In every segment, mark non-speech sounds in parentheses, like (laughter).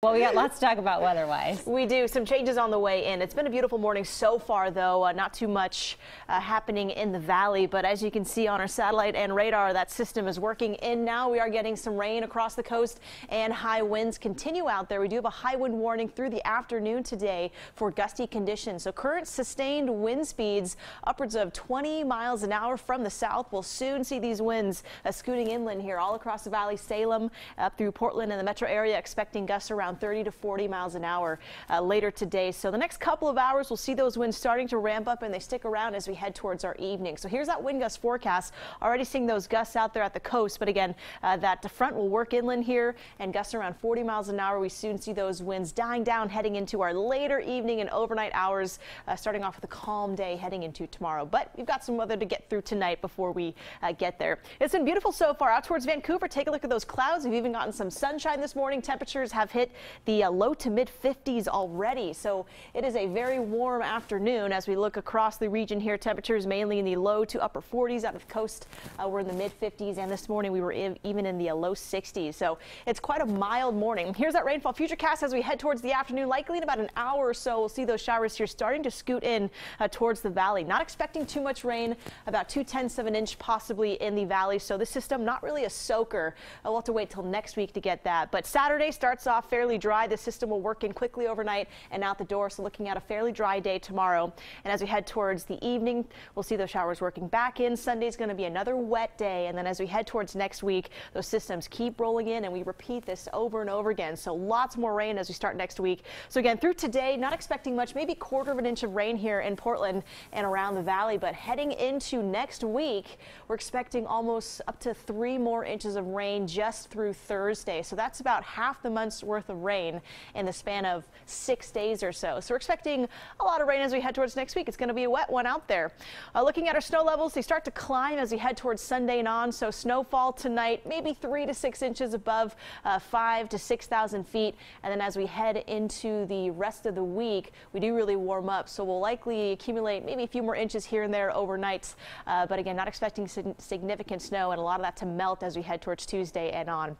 Well, we got lots to talk about weather-wise. We do. Some changes on the way in. It's been a beautiful morning so far, though. Uh, not too much uh, happening in the valley, but as you can see on our satellite and radar, that system is working in now. We are getting some rain across the coast and high winds continue out there. We do have a high wind warning through the afternoon today for gusty conditions. So current sustained wind speeds upwards of 20 miles an hour from the south. We'll soon see these winds uh, scooting inland here all across the valley, Salem, up through Portland and the metro area, expecting gusts around around 30 to 40 miles an hour uh, later today. So the next couple of hours, we'll see those winds starting to ramp up and they stick around as we head towards our evening. So here's that wind gust forecast. Already seeing those gusts out there at the coast, but again, uh, that front will work inland here and gusts around 40 miles an hour. We soon see those winds dying down heading into our later evening and overnight hours, uh, starting off with a calm day heading into tomorrow. But we've got some weather to get through tonight before we uh, get there. It's been beautiful so far out towards Vancouver. Take a look at those clouds. We've even gotten some sunshine this morning. Temperatures have hit the uh, low to mid 50s already. So it is a very warm afternoon as we look across the region here. Temperatures mainly in the low to upper 40s out of the coast. Uh, we're in the mid 50s and this morning we were in, even in the uh, low 60s. So it's quite a mild morning. Here's that rainfall futurecast as we head towards the afternoon. Likely in about an hour or so we'll see those showers here starting to scoot in uh, towards the valley. Not expecting too much rain, about two tenths of an inch possibly in the valley. So the system not really a soaker. Uh, we'll have to wait till next week to get that. But Saturday starts off fairly dry. The system will work in quickly overnight and out the door. So looking at a fairly dry day tomorrow. And as we head towards the evening, we'll see those showers working back in. Sunday's going to be another wet day. And then as we head towards next week, those systems keep rolling in and we repeat this over and over again. So lots more rain as we start next week. So again, through today, not expecting much, maybe quarter of an inch of rain here in Portland and around the valley. But heading into next week, we're expecting almost up to three more inches of rain just through Thursday. So that's about half the month's worth of rain in the span of six days or so. So we're expecting a lot of rain as we head towards next week. It's going to be a wet one out there. Uh, looking at our snow levels, they start to climb as we head towards Sunday and on. So snowfall tonight, maybe three to six inches above uh, five to 6,000 feet. And then as we head into the rest of the week, we do really warm up. So we'll likely accumulate maybe a few more inches here and there overnight. Uh, but again, not expecting significant snow and a lot of that to melt as we head towards Tuesday and on.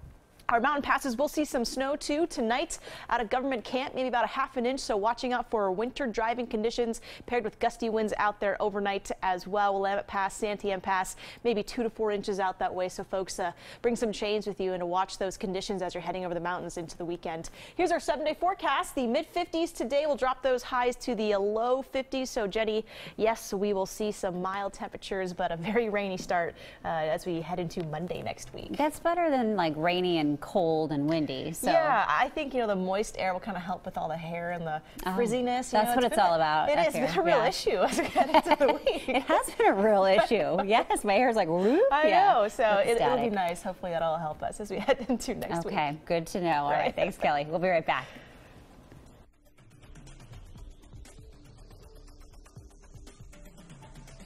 Our mountain passes will see some snow too tonight out of government camp, maybe about a half an inch. So watching out for winter driving conditions paired with gusty winds out there overnight as well. Willamette Pass, Santiam Pass, maybe two to four inches out that way. So folks, uh, bring some chains with you and watch those conditions as you're heading over the mountains into the weekend. Here's our seven day forecast. The mid 50s today will drop those highs to the low 50s. So Jenny, yes, we will see some mild temperatures, but a very rainy start uh, as we head into Monday next week. That's better than like rainy and cold and windy. So yeah, I think you know the moist air will kind of help with all the hair and the oh, frizziness. that's know, what it's, it's all a, about. It is here. a real yeah. issue (laughs) as we get into the (laughs) week. it has been a real (laughs) issue. yes, my hair is like whoop. I yeah. know. So it, will be nice. Hopefully that'll help us as we head into next okay, week. Okay, good to know. All right, thanks, Kelly. We'll be right back.